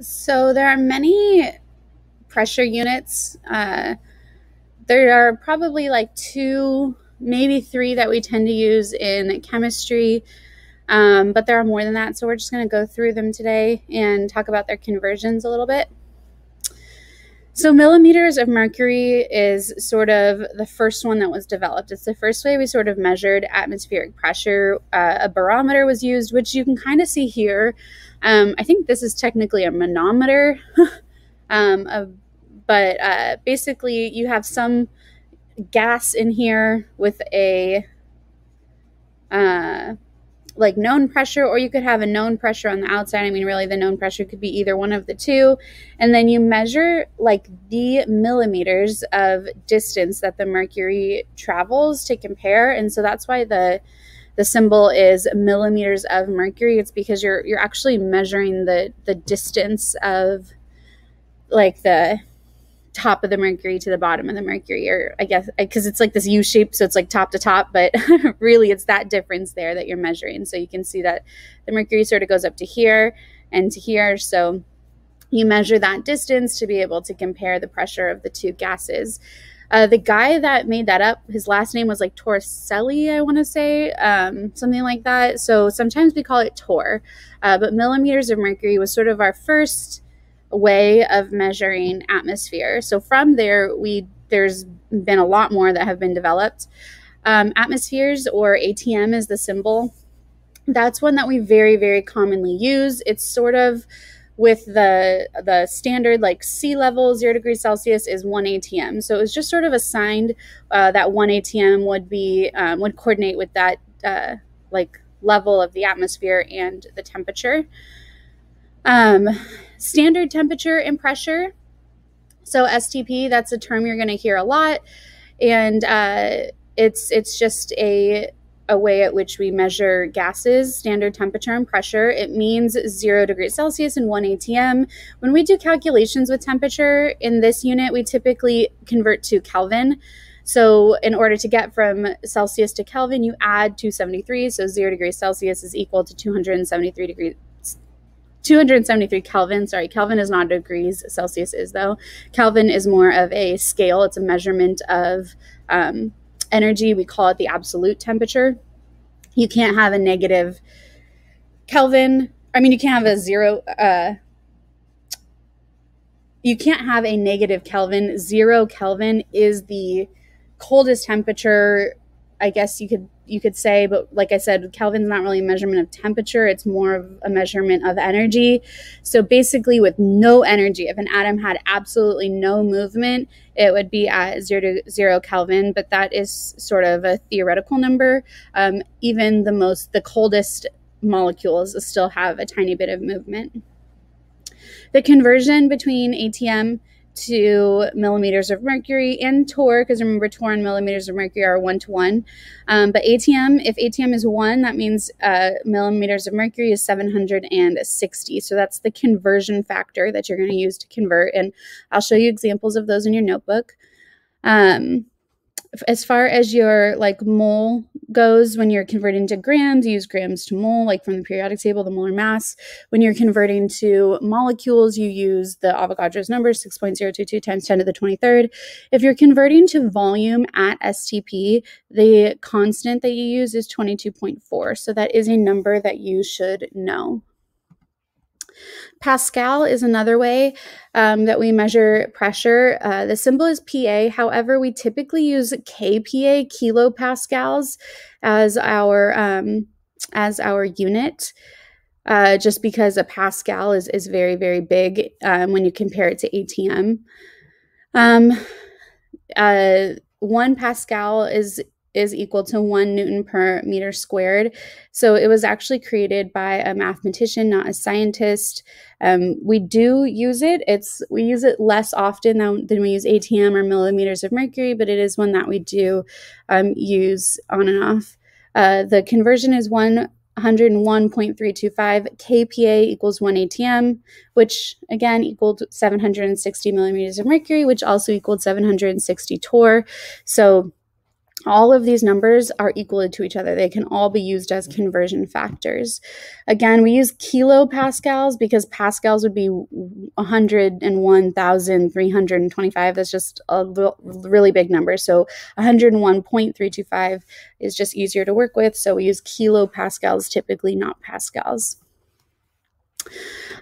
So there are many pressure units. Uh, there are probably like two, maybe three that we tend to use in chemistry, um, but there are more than that. So we're just going to go through them today and talk about their conversions a little bit. So, millimeters of mercury is sort of the first one that was developed. It's the first way we sort of measured atmospheric pressure. Uh, a barometer was used, which you can kind of see here. Um, I think this is technically a manometer, um, a, but uh, basically, you have some gas in here with a uh, like known pressure or you could have a known pressure on the outside. I mean, really, the known pressure could be either one of the two. And then you measure like the millimeters of distance that the mercury travels to compare. And so that's why the the symbol is millimeters of mercury. It's because you're you're actually measuring the the distance of like the top of the mercury to the bottom of the mercury or i guess because it's like this u shape so it's like top to top but really it's that difference there that you're measuring. So you can see that the mercury sort of goes up to here and to here. So you measure that distance to be able to compare the pressure of the two gases. Uh, the guy that made that up, his last name was like Torricelli, I want to say, um, something like that. So sometimes we call it Torr, uh, but millimeters of mercury was sort of our first way of measuring atmosphere. So from there, we there's been a lot more that have been developed. Um, atmospheres or ATM is the symbol. That's one that we very very commonly use. It's sort of with the the standard like sea level zero degrees celsius is one atm so it was just sort of assigned uh, that one atm would be um, would coordinate with that uh, like level of the atmosphere and the temperature um, standard temperature and pressure. So STP, that's a term you're going to hear a lot, and uh, it's it's just a a way at which we measure gases, standard temperature and pressure. It means zero degrees Celsius and one ATM. When we do calculations with temperature in this unit, we typically convert to Kelvin. So in order to get from Celsius to Kelvin, you add 273. So zero degrees Celsius is equal to 273 degrees 273 Kelvin. Sorry, Kelvin is not degrees. Celsius is, though. Kelvin is more of a scale, it's a measurement of um, energy. We call it the absolute temperature. You can't have a negative Kelvin. I mean, you can't have a zero. Uh, you can't have a negative Kelvin. Zero Kelvin is the coldest temperature I guess you could you could say, but like I said, Kelvin's not really a measurement of temperature, it's more of a measurement of energy. So basically with no energy, if an atom had absolutely no movement, it would be at zero to zero Kelvin, but that is sort of a theoretical number. Um, even the most the coldest molecules still have a tiny bit of movement. The conversion between ATM to millimeters of mercury and torr because remember torr and millimeters of mercury are one to one but atm if atm is one that means uh, millimeters of mercury is 760 so that's the conversion factor that you're going to use to convert and i'll show you examples of those in your notebook. Um, as far as your like mole goes when you're converting to grams you use grams to mole like from the periodic table the molar mass. When you're converting to molecules you use the avogadro's number 6.022 times 10 to the 23rd if you're converting to volume at stp the constant that you use is 22.4 so that is a number that you should know Pascal is another way um, that we measure pressure. Uh, the symbol is PA. However, we typically use kPa, kilopascals, as our um, as our unit. Uh, just because a Pascal is, is very, very big um, when you compare it to ATM. Um, uh, one Pascal is is equal to one Newton per meter squared. So it was actually created by a mathematician, not a scientist. Um, we do use it. It's we use it less often than, than we use ATM or millimeters of mercury, but it is one that we do um, use on and off. Uh, the conversion is 101.325 kPa equals 1 ATM, which again equaled 760 millimeters of mercury, which also equaled 760 torr. So all of these numbers are equal to each other. They can all be used as conversion factors. Again, we use kilopascals because pascals would be 101,325. That's just a really big number. So 101.325 is just easier to work with. So we use kilopascals typically, not pascals.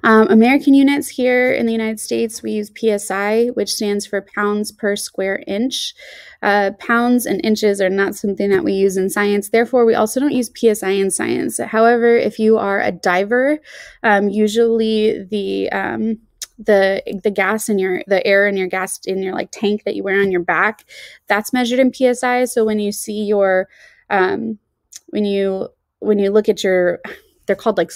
Um, American units here in the United States, we use PSI, which stands for pounds per square inch. Uh, pounds and inches are not something that we use in science. Therefore, we also don't use PSI in science. However, if you are a diver, um, usually the um, the the gas in your the air in your gas in your like tank that you wear on your back that's measured in psi so when you see your um when you when you look at your they're called like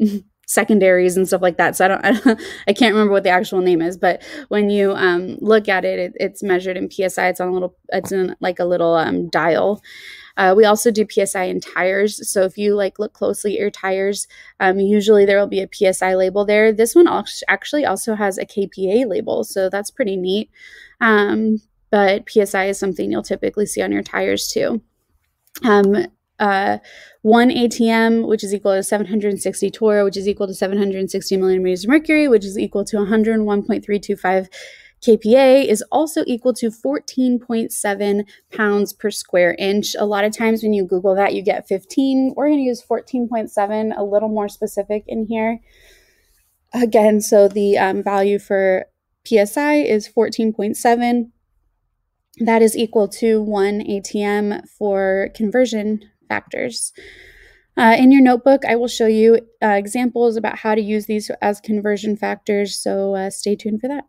secondaries and stuff like that. So I don't, I, I can't remember what the actual name is, but when you um, look at it, it, it's measured in psi. It's on a little, it's in like a little um, dial. Uh, we also do PSI in tires. So if you like look closely at your tires, um, usually there will be a PSI label there. This one actually also has a KPA label, so that's pretty neat. Um, but PSI is something you'll typically see on your tires too. Um, uh, one ATM, which is equal to 760 torr, which is equal to 760 millimeters of mercury, which is equal to 101.325 kPa, is also equal to 14.7 pounds per square inch. A lot of times when you Google that, you get 15. We're going to use 14.7, a little more specific in here. Again, so the um, value for PSI is 14.7. That is equal to one ATM for conversion factors. Uh, in your notebook, I will show you uh, examples about how to use these as conversion factors, so uh, stay tuned for that.